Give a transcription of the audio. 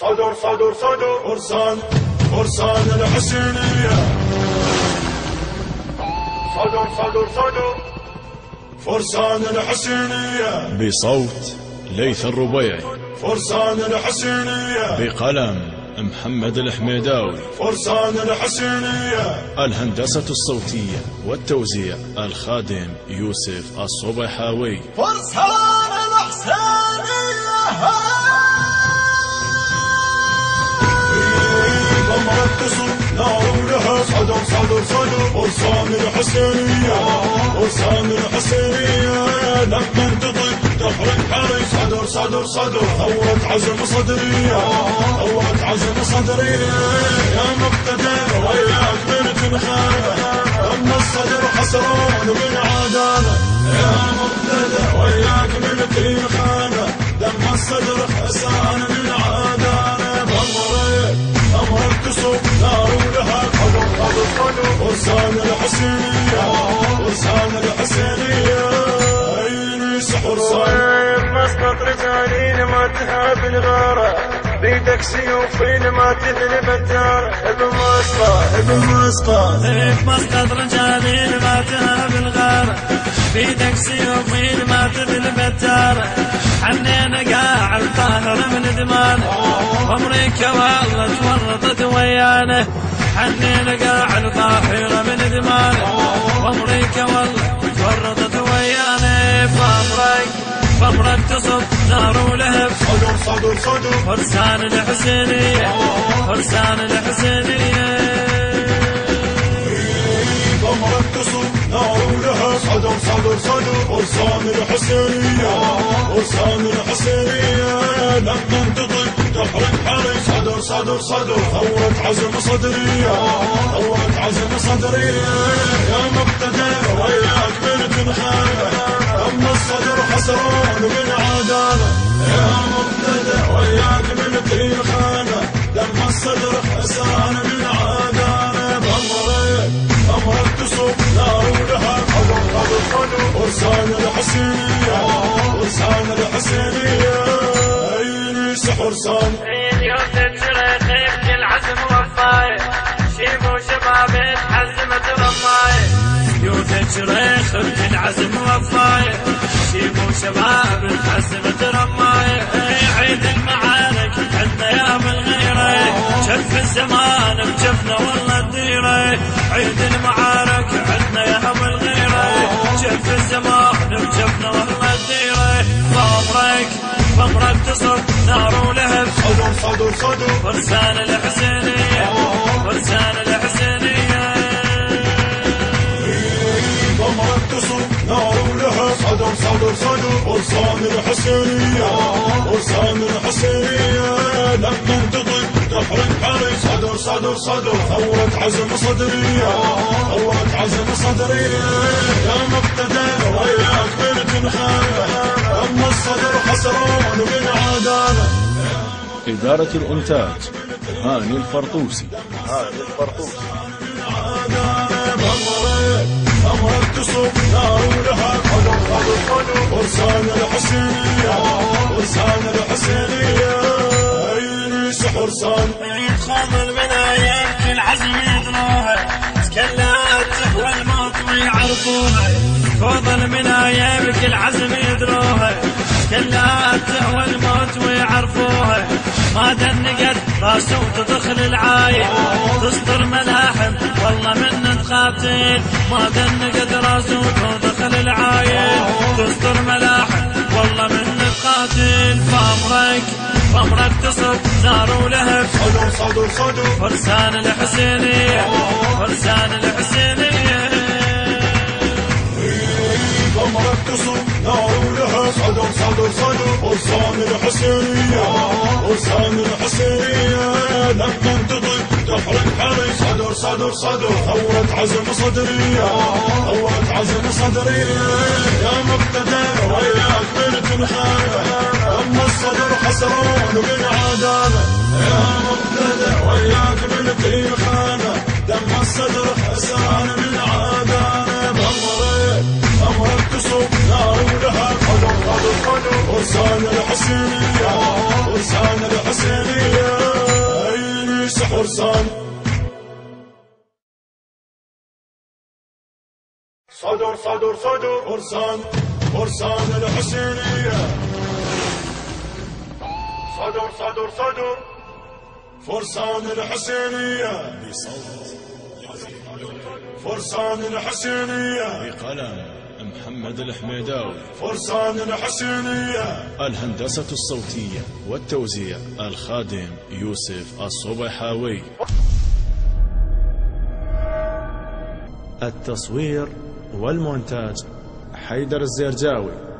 صدر صدر صدر. فرسان فرسان الحسينية. صدر صدر صدر. فرسان الحسينية. بصوت ليث الربيعي. فرسان الحسينية. بقلم محمد الحميداوي. فرسان الحسينية. الهندسة الصوتية والتوزيع الخادم يوسف الصبيحاوي. فرسان الحسينية. فرسان الحسينية فرسان الحسينية. لما تطق تحرق حري صدر صدر صدر. ثورة عزم صدرية ثورة عزم صدرية. يا مقتدر وياك من تنخانة أما الصدر حسران من عدالة. يا مقتدر وياك من تنخانة دم الصدر حسان من عدالة. بمرك أمرك تصب نار ولها فرسان الحسينية فرسان الحسينية عيني سحر صاير مسقط رجالين ما تهاب الغارة. بيدك سيوفين ما تذل بتار بمسقط بمسقط مسقط رجالين ما تهاب الغارة. بيدك سيوفين ما تذل بتار حنينا قاعد طاهر من دمانه وامريكا والله تورطت ويانا. حنينا قاعد طاهر من دمانه وامريكا والله تورطت ويانا. فامرك فامرك تصب نار ولهب. صدر صدر صدر. فرسان الحسينية فرسان الحسينية. ضمرت تصب نار ولها صدر صدر صدر. فرسان الحسينية فرسان الحسينية. صدر صدر. ثورة عزم صدرية. ثورة عزم صدرية. يا مقتدر وياك من تنخانة أما الصدر حسران من عدالة. يا مقتدر وياك من تنخانة دم الصدر حسران من عدالة. بأمرك أمرك تصب نار ولها قدر قدر قدر فرسان الحسينية. فرسان الحسينية. عيني سحر صان تجري خيبة العزم وفاية شيب وشباب تحزمت رماية عيد المعارك عندنا يا بالغيرة شف الزمان بجفنا والله الديرة. عيد المعارك عندنا يا بالغيرة شف الزمان بجفنا والله الديرة. فامرك فامرك تصب نار ولهب. صدر صدر صدر. فرسان الحسينية الحسينية فرسان الحسينية لما تطق تحرق حري صدر صدر صدر ثورة عزم صدرية ثورة عزم صدرية يا مقتدر وياك من تنخانة أما الصدر حسران من عدالة إدارة الإنتاج هاني الفرطوسي هذه الفرطوس بمرك أمرك تصب نار ولها قدر قدر قدر فرسان الحسينية عيني سحر كل عزم الموت ويعرفوها يدروها كلات تهوى الموت ويعرفوها ما دنقت راسه وتدخل العايل. تصدر ملاحم والله من تقاتل ما دنقت راسه وتدخل العايل تصدر ملاحم فامرك تصب نار ولهب صدر صدر صدر. فرسان الحسينية فرسان الحسينية ضمرك تصب نار ولها صدر صدر صدر. فرسان الحسينية فرسان الحسينية لما تطق تحرق حري صدر صدر صدر. ثورة عزم صدرية. ثورة عزم صدرية. يا مقتدر وياك من تنخانة أما الصدر حسران من عدالة. يا مقتدر وياك من تنخانة دم الصدر حسران من عدالة. بأمرك أمرك تصب نار ولها قدر قدر قدر فرسان الحسينية. فرسان الحسينية. فرسان صدر صدر صدر. فرسان فرسان الحسينية. صدر صدر صدر. فرسان الحسينية. فرسان الحسينية. بقلم محمد الحميداوي. فرسان الحسينية. الهندسة الصوتية والتوزيع الخادم يوسف الصبحاوي التصوير والمونتاج حيدر الزرجاوي.